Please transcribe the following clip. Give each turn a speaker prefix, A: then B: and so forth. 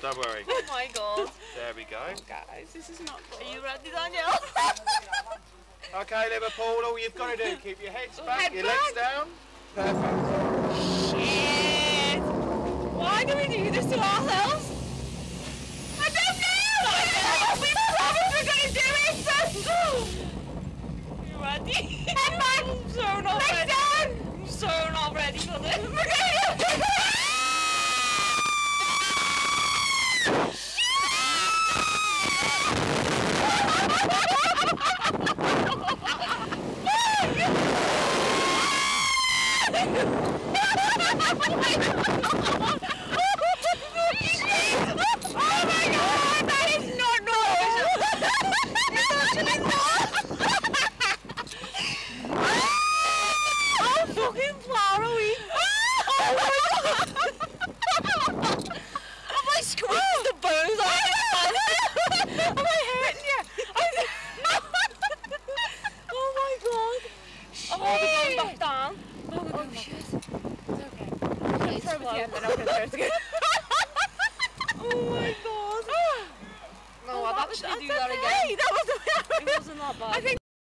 A: job, don't worry.
B: Oh my god.
A: There we go.
B: Oh, guys, this is not good. Are you ready, Danielle?
A: Okay, Liverpool, all you've got to do, keep your heads back,
B: Head
A: your
B: back.
A: legs down. Perfect.
B: Shit! Why do we do this to ourselves? I don't know! I know! We promised we're gonna do it! So... You ready? Head back! I'm so not
C: Legs
B: ready.
C: down!
B: I'm so not ready for this.
C: We're gonna do it!
B: Oh my god! That is not normal! It's actually not! How fucking far are we? Oh my god! Have I squeezed the bones out of your? Am I hurting you? oh my god! Are going back down? We're going shit. It's okay.
C: Please,
B: Throw it then I'll throw it oh my god!
C: No,
B: Oh,
C: I'd actually do that again.
B: That was
C: It wasn't that bad.
B: I think